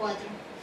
quatro.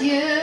You.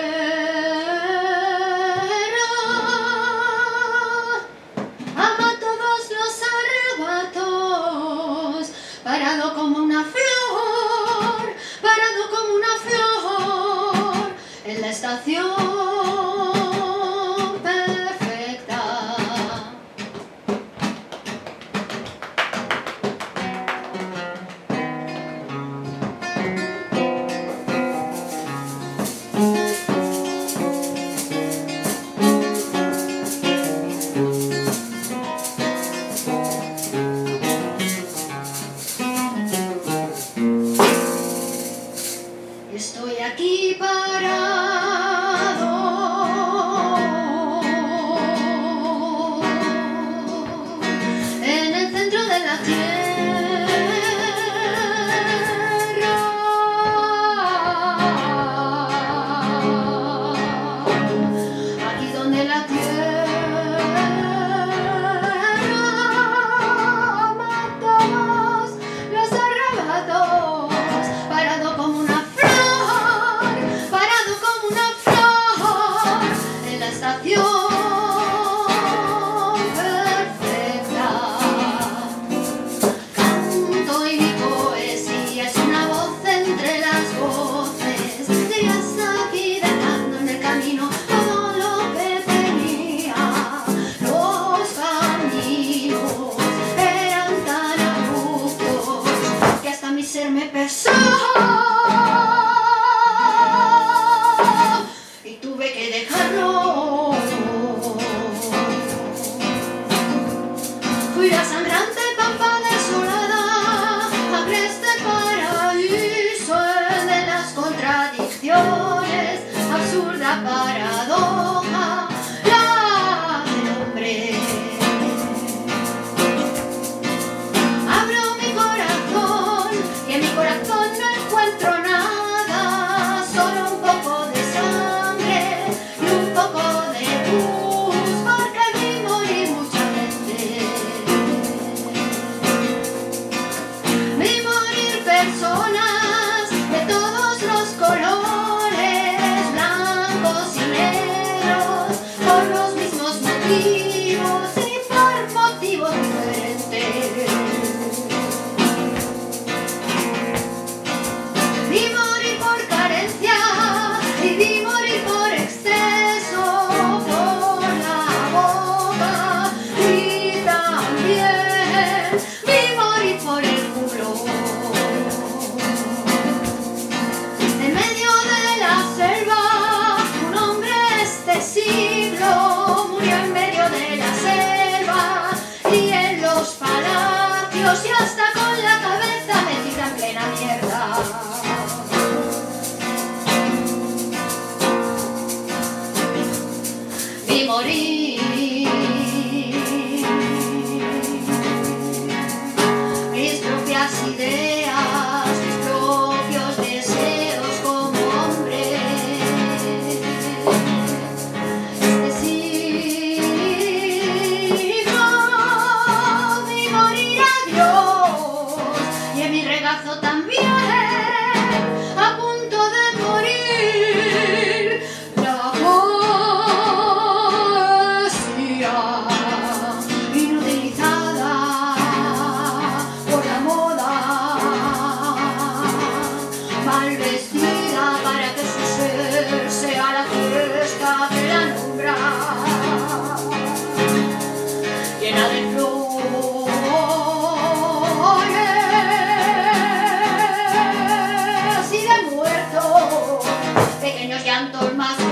niños llantos más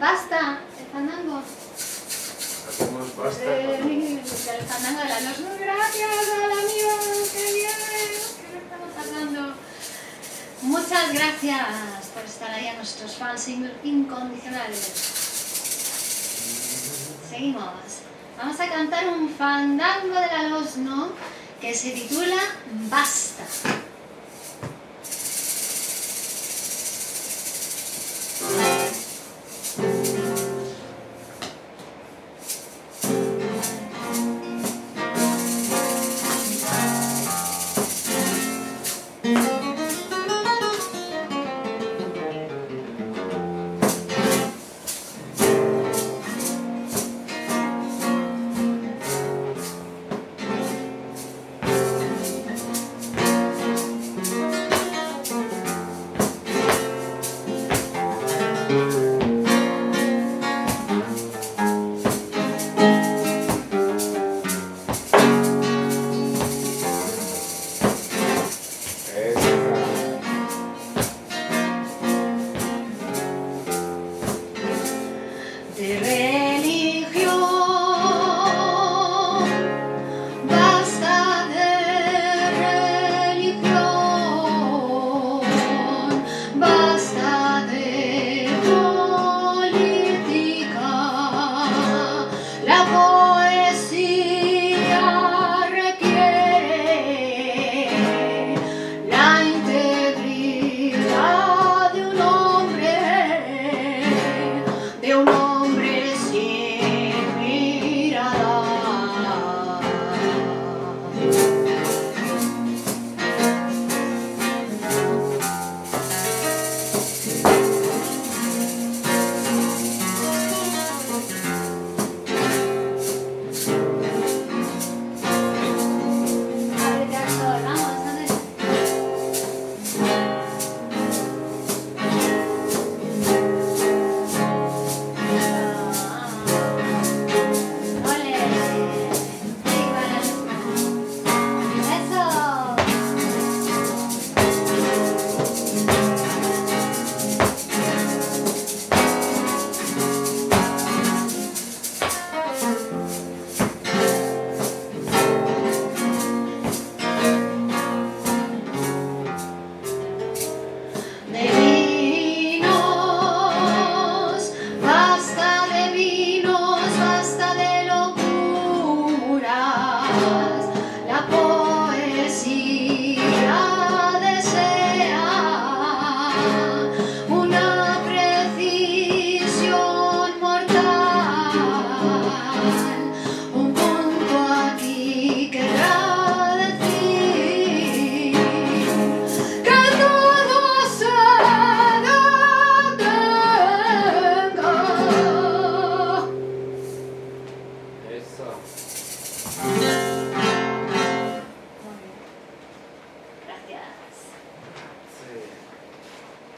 basta el fandango. Hacemos basta. Eh, el fandango de la luz. Gracias, hola amigos, qué bien, que lo estamos hablando. Muchas gracias por estar ahí a nuestros fans in- incondicionales. Seguimos. Vamos a cantar un fandango de la luz, ¿no? Que se titula Basta.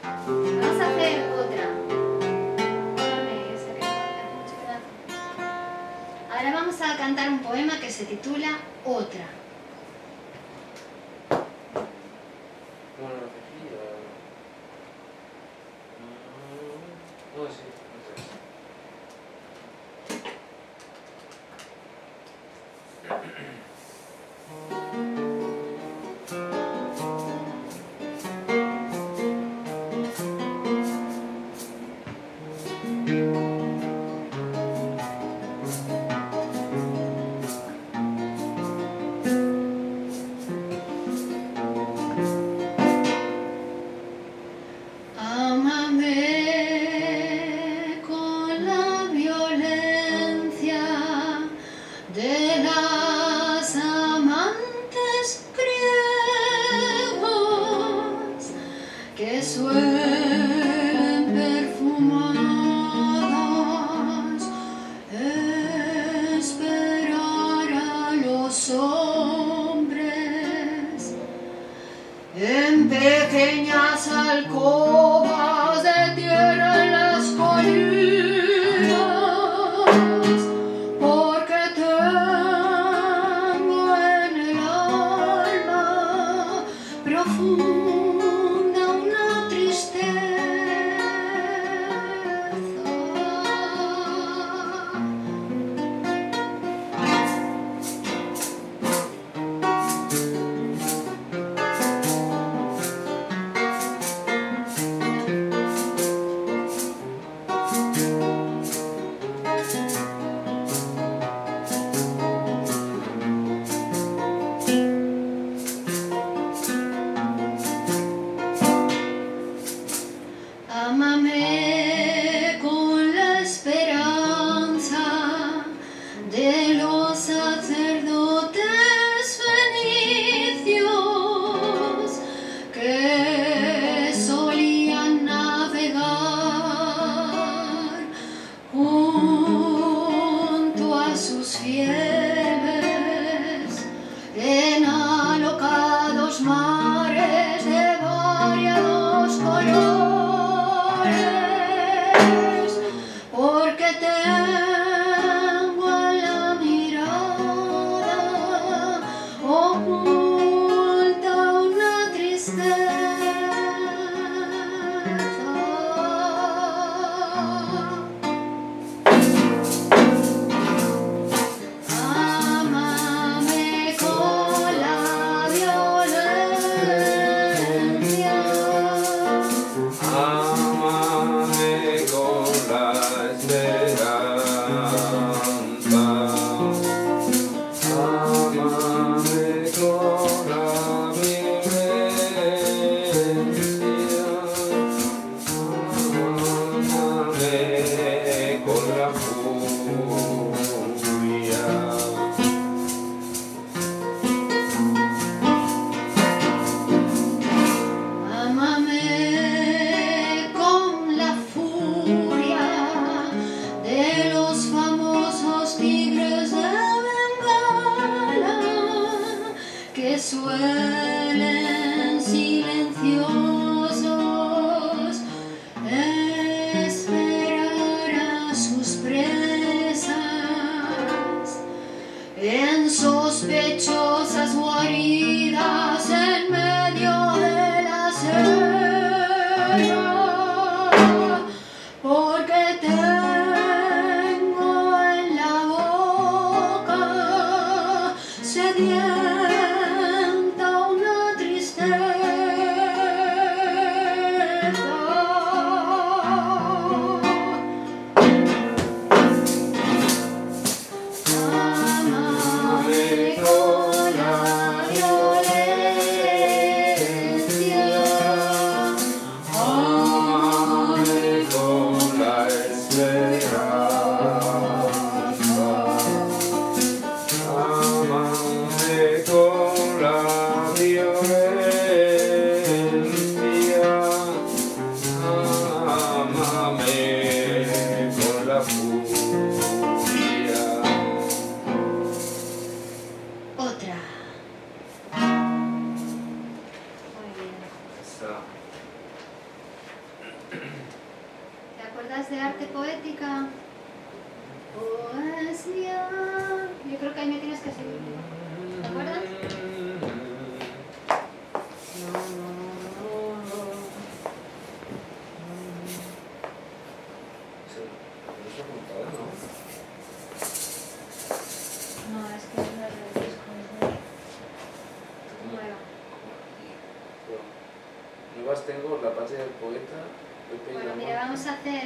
Vamos a hacer otra. Ahora vamos a cantar un poema que se titula Otra. De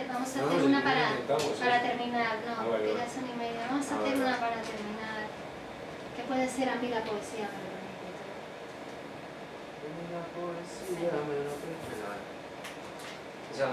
vamos a hacer una para, para terminar, no, porque ya son y media, vamos a ah, hacer una para terminar, que puede ser a mí la poesía, pero una poesía me lo Ya.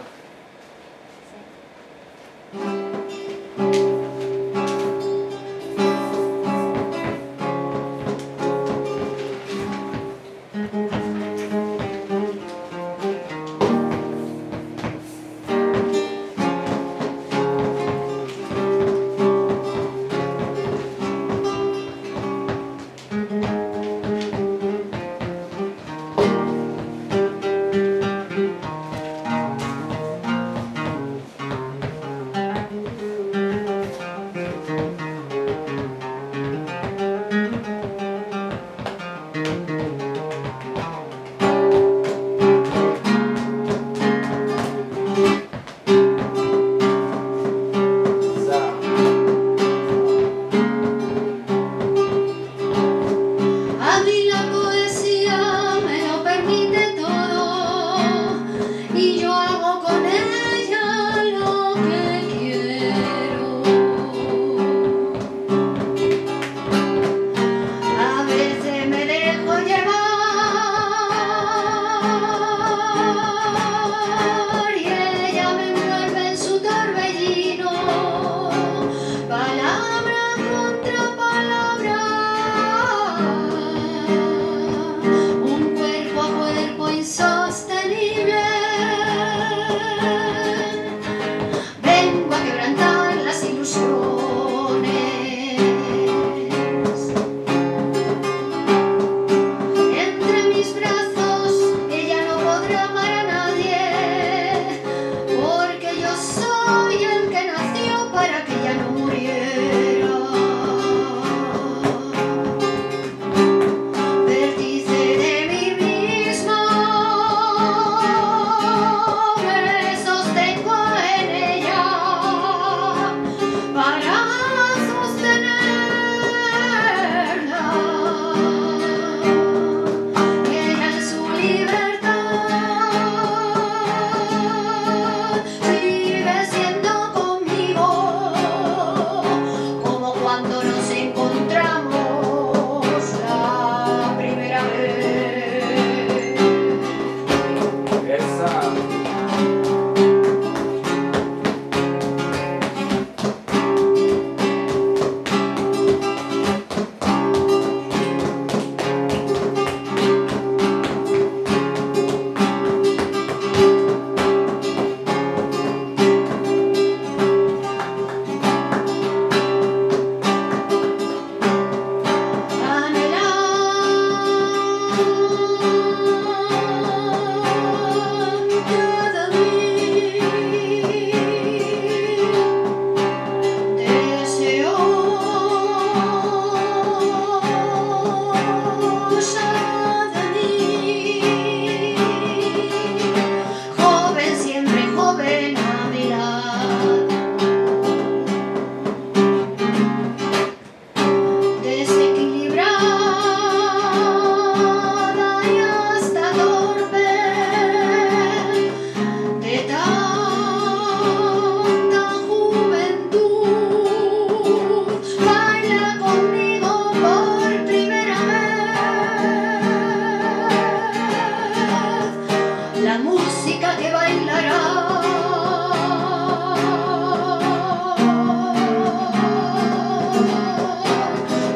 música que bailará.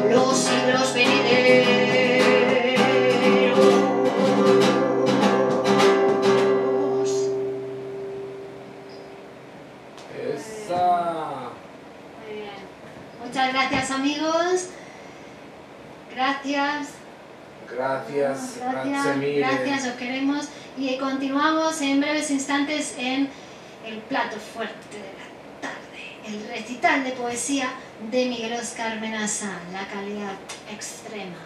Los siglos venideros. Esa. Muy bien. Muchas gracias amigos. Gracias. Gracias, gracias, gracias, gracias os queremos. Y continuamos en breves instantes en el plato fuerte de la tarde, el recital de poesía de Miguel Oscar Menasa, la calidad extrema.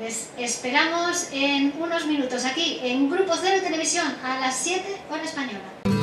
Les esperamos en unos minutos aquí en Grupo Cero Televisión a las 7 hora española.